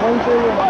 One, two, one.